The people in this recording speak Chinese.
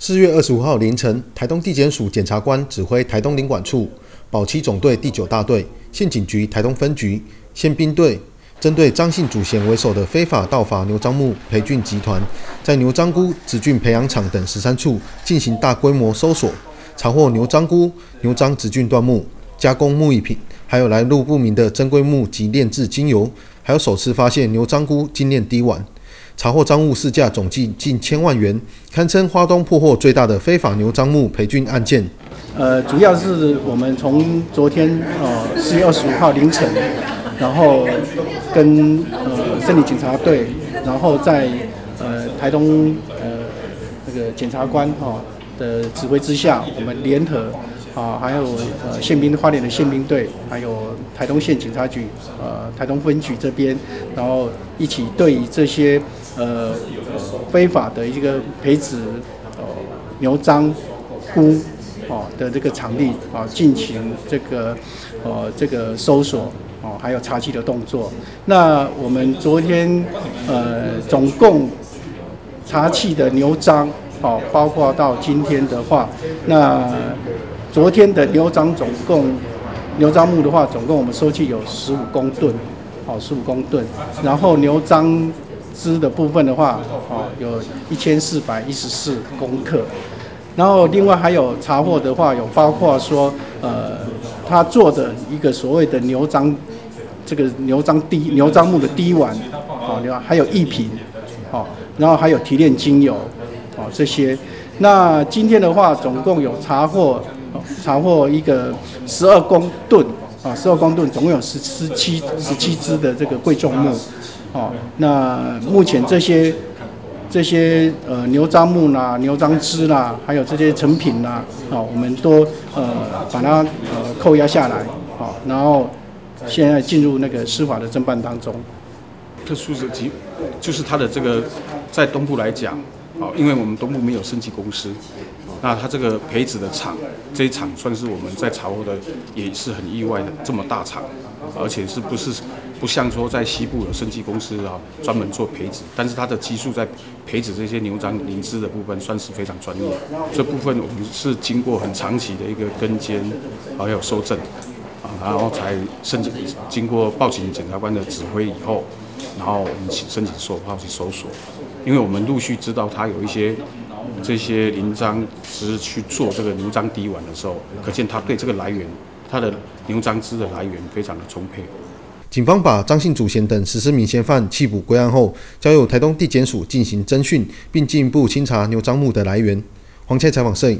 四月二十五号凌晨，台东地检署检察官指挥台东领管处保七总队第九大队、县警局台东分局、宪兵队，针对张姓祖贤为首的非法盗伐牛樟木培训集团，在牛樟菇子菌培养场等十三处进行大规模搜索，查获牛樟菇、牛樟子菌椴木、加工木艺品，还有来路不明的珍贵木及炼制精油，还有首次发现牛樟菇精炼滴丸。查获赃物市价总计近千万元，堪称花东破获最大的非法牛樟木培菌案件。呃，主要是我们从昨天呃四月二十五号凌晨，然后跟呃森林警察队，然后在呃台东呃那个检察官哈的指挥之下，我们联合。啊，还有呃宪兵花莲的宪兵队，还有台东县警察局，呃台东分局这边，然后一起对于这些呃非法的一个培植呃牛樟菇哦的这个场地啊进行这个呃这个搜索哦，还有查缉的动作。那我们昨天呃总共查缉的牛樟哦，包括到今天的话，那。昨天的牛樟总共牛樟木的话，总共我们收去有十五公吨，好，十五公吨。然后牛樟枝的部分的话，哦，有一千四百一十四公克。然后另外还有查获的话，有包括说，呃，他做的一个所谓的牛樟，这个牛樟滴牛樟木的滴丸，好，另外还有一瓶，好，然后还有提炼精油，哦，这些。那今天的话，总共有查获。查获一个十二公吨啊，十二公吨，总共有十十七十七只的这个贵重木，哦，那目前这些这些呃牛樟木啦、牛樟枝啦，还有这些成品啦，哦，我们都呃把它呃扣押下来，好，然后现在进入那个司法的侦办当中。特殊的级就是它的这个在东部来讲，好，因为我们东部没有升级公司。那它这个培植的厂，这一厂算是我们在查获的，也是很意外的这么大厂，而且是不是不像说在西部有生技公司啊，专门做培植，但是它的技术在培植这些牛樟灵芝的部分算是非常专业。这部分我们是经过很长期的一个跟监，还有收证，啊，然后才申请经过报警检察官的指挥以后，然后我们请申请搜号去搜索，因为我们陆续知道它有一些。这些林樟汁去做这个牛樟滴丸的时候，可见他对这个来源，他的牛樟汁的来源非常的充沛。警方把张姓祖先等十四名嫌犯缉捕归案后，交由台东地检署进行侦讯，并进一步清查牛樟木的来源。黄倩采访摄影。